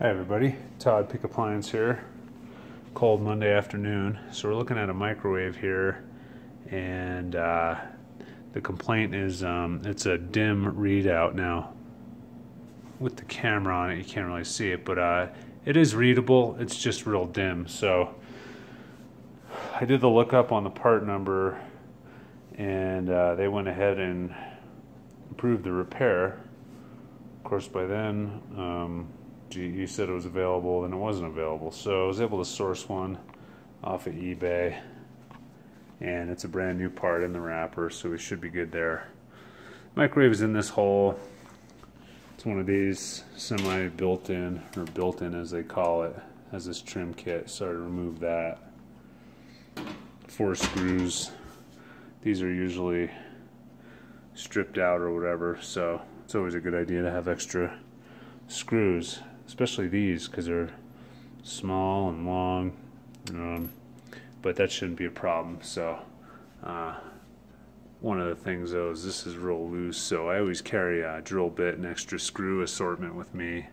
Hi everybody, Todd Pick Appliance here. Cold Monday afternoon. So we're looking at a microwave here and uh, the complaint is um, it's a dim readout now. With the camera on it you can't really see it but uh, it is readable, it's just real dim. So I did the lookup on the part number and uh, they went ahead and approved the repair. Of course by then um, GE said it was available, and it wasn't available. So I was able to source one off of eBay, and it's a brand new part in the wrapper, so we should be good there. Microwave is in this hole. It's one of these semi built-in, or built-in as they call it. Has this trim kit, so I remove that. Four screws. These are usually stripped out or whatever, so it's always a good idea to have extra screws especially these because they're small and long um, but that shouldn't be a problem so uh, one of the things though is this is real loose so I always carry a drill bit and extra screw assortment with me.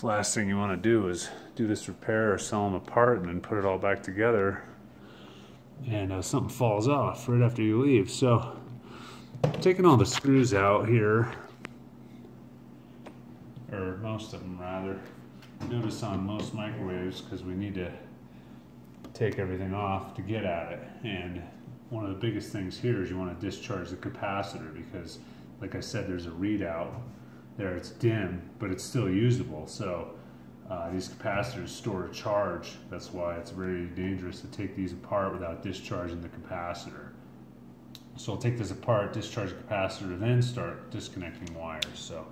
The last thing you want to do is do this repair or sell them apart and then put it all back together and uh, something falls off right after you leave. So taking all the screws out here most of them rather. Notice on most microwaves, because we need to take everything off to get at it. And one of the biggest things here is you want to discharge the capacitor because, like I said, there's a readout there. It's dim, but it's still usable. So uh, these capacitors store a charge. That's why it's very dangerous to take these apart without discharging the capacitor. So I'll take this apart, discharge the capacitor, then start disconnecting wires. So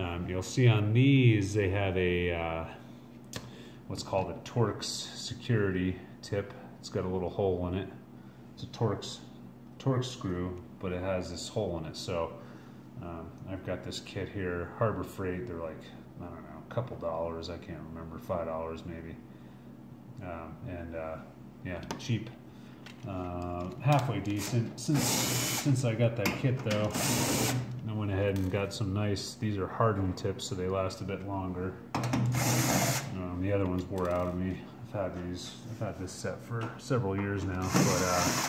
um, you'll see on these they have a uh, what's called a Torx security tip. It's got a little hole in it. It's a Torx Torx screw, but it has this hole in it. So um, I've got this kit here, Harbor Freight. They're like I don't know, a couple dollars. I can't remember, five dollars maybe. Um, and uh, yeah, cheap. Uh, halfway decent. Since since I got that kit though, I went ahead and got some nice, these are hardened tips so they last a bit longer. Um, the other ones wore out on me. I've had these, I've had this set for several years now, but uh,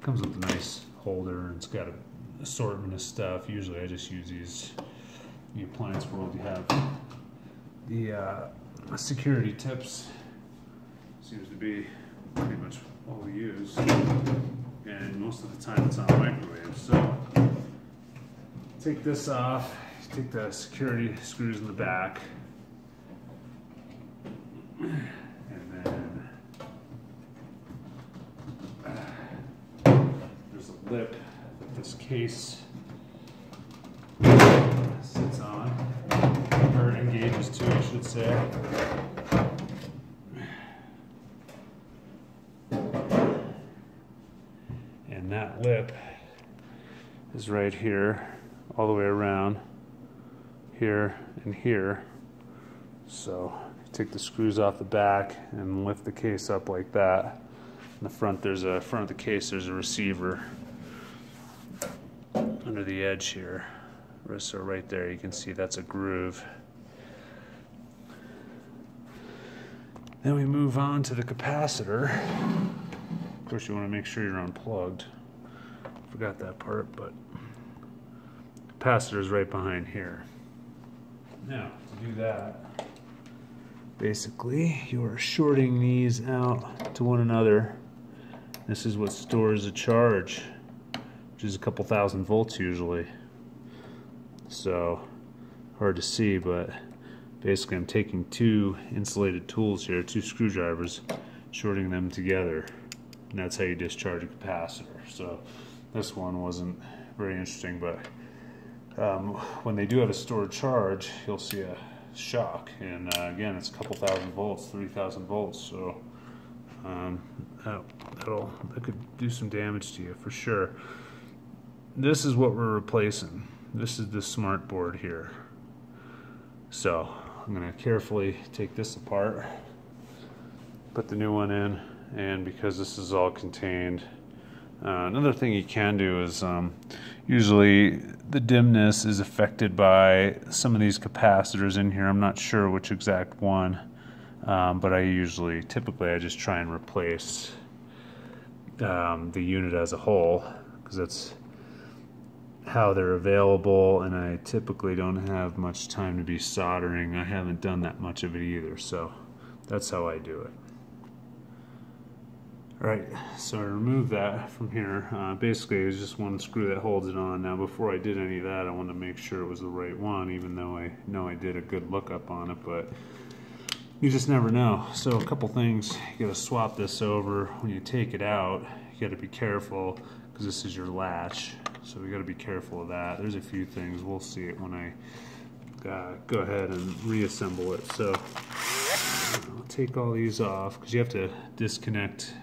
comes with a nice holder and it's got an assortment of stuff. Usually I just use these, in the appliance world, you have the uh, security tips. Seems to be pretty much all we use. And most of the time it's on microwave. So take this off, take the security screws in the back. And then there's a lip that this case sits on, or engages to, I should say. And that lip is right here all the way around here and here. So take the screws off the back and lift the case up like that. In the front, there's a front of the case. There's a receiver under the edge here. So right there, you can see that's a groove. Then we move on to the capacitor. Of course, you want to make sure you're unplugged. Forgot that part, but capacitor is right behind here. Now, to do that, basically you're shorting these out to one another. This is what stores the charge, which is a couple thousand volts usually. So, hard to see, but basically I'm taking two insulated tools here, two screwdrivers, shorting them together. And that's how you discharge a capacitor. So this one wasn't very interesting, but um, when they do have a stored charge, you'll see a shock. And uh, again, it's a couple thousand volts, 3,000 volts. So um, that, that'll, that could do some damage to you for sure. This is what we're replacing. This is the smart board here. So I'm going to carefully take this apart, put the new one in, and because this is all contained, Uh, another thing you can do is um, usually the dimness is affected by some of these capacitors in here. I'm not sure which exact one, um, but I usually, typically, I just try and replace um, the unit as a whole because that's how they're available and I typically don't have much time to be soldering. I haven't done that much of it either, so that's how I do it. Alright, so I removed that from here. Uh, basically, was just one screw that holds it on. Now, before I did any of that, I wanted to make sure it was the right one, even though I know I did a good lookup on it, but you just never know. So a couple things, you gotta swap this over. When you take it out, you gotta be careful, because this is your latch. So we gotta be careful of that. There's a few things, we'll see it when I uh, go ahead and reassemble it. So I'll take all these off, because you have to disconnect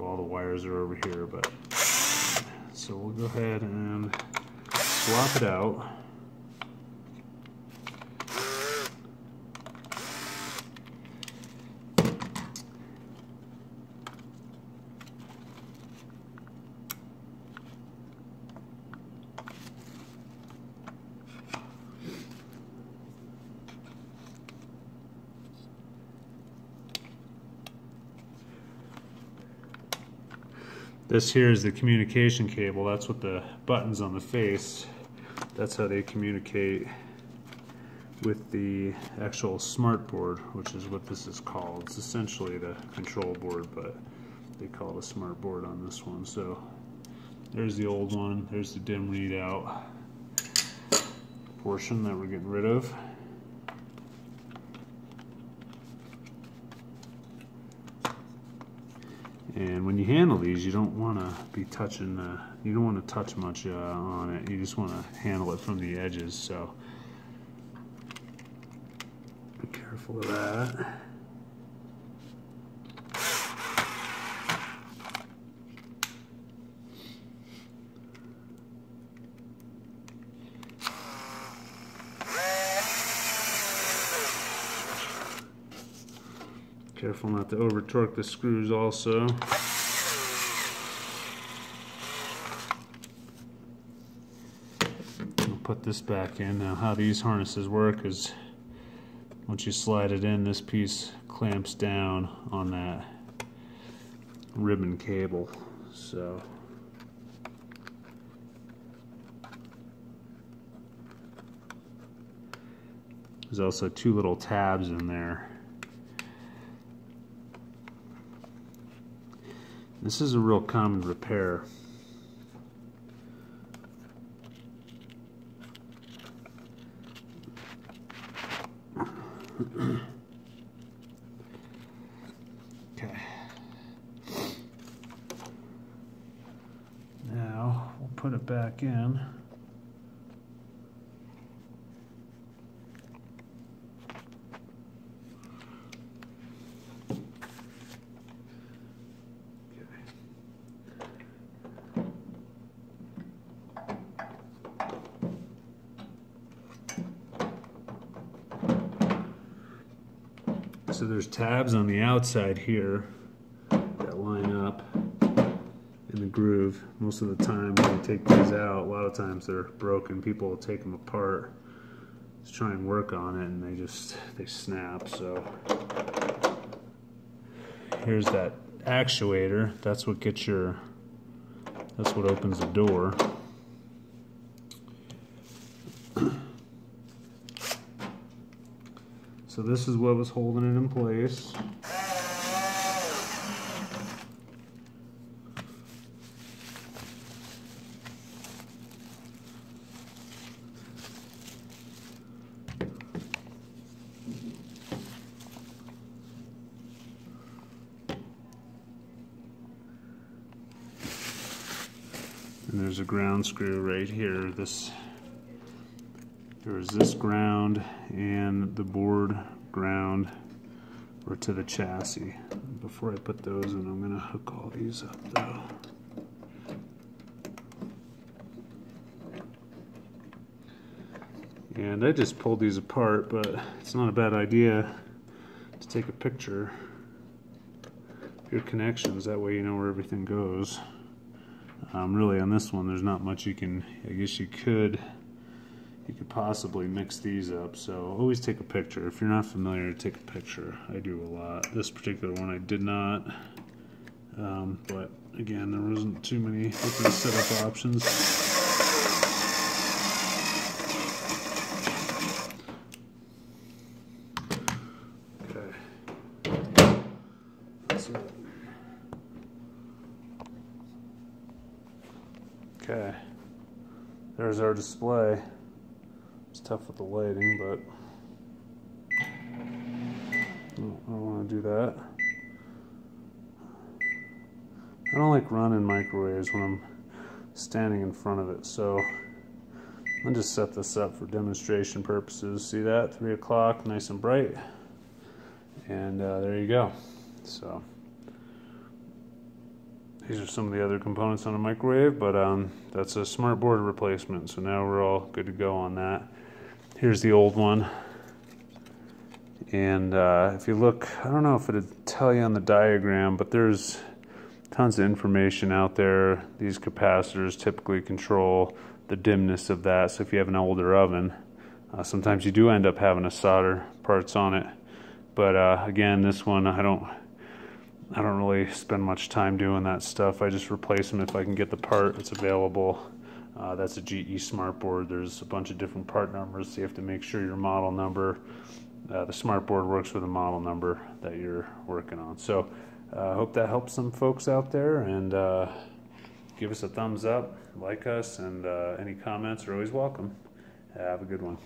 all the wires are over here, but so we'll go ahead and swap it out. This here is the communication cable. That's what the buttons on the face, that's how they communicate with the actual smart board, which is what this is called. It's essentially the control board, but they call it a smart board on this one. So there's the old one. There's the dim readout portion that we're getting rid of. And when you handle these, you don't want to be touching, uh, you don't want to touch much uh, on it. You just want to handle it from the edges. So be careful of that. Careful not to over torque the screws also. I'll put this back in. Now how these harnesses work is once you slide it in, this piece clamps down on that ribbon cable. So there's also two little tabs in there This is a real common repair. okay. Now we'll put it back in. So there's tabs on the outside here that line up in the groove. Most of the time when you take these out, a lot of times they're broken. People will take them apart to try and work on it and they just, they snap. So here's that actuator. That's what gets your, that's what opens the door. So this is what was holding it in place. And there's a ground screw right here. This there's this ground and the board ground or to the chassis. Before I put those in, I'm going to hook all these up though. And I just pulled these apart, but it's not a bad idea to take a picture of your connections. That way you know where everything goes. Um, really, on this one, there's not much you can. I guess you could. You could possibly mix these up. So always take a picture. If you're not familiar, take a picture. I do a lot. This particular one, I did not. Um, but again, there wasn't too many different setup options. Okay. Okay. There's our display. Tough with the lighting, but I don't want to do that. I don't like running microwaves when I'm standing in front of it, so I'll just set this up for demonstration purposes. See that? 3 o'clock, nice and bright. And uh, there you go. So these are some of the other components on a microwave, but um, that's a smart board replacement. So now we're all good to go on that. Here's the old one. And uh, if you look, I don't know if it'd tell you on the diagram, but there's tons of information out there. These capacitors typically control the dimness of that. So if you have an older oven, uh, sometimes you do end up having to solder parts on it. But uh, again, this one I don't I don't really spend much time doing that stuff. I just replace them if I can get the part that's available. Uh, that's a GE smart board. There's a bunch of different part numbers, so you have to make sure your model number, uh, the smart board works with the model number that you're working on. So I uh, hope that helps some folks out there and uh, give us a thumbs up, like us, and uh, any comments are always welcome. Have a good one.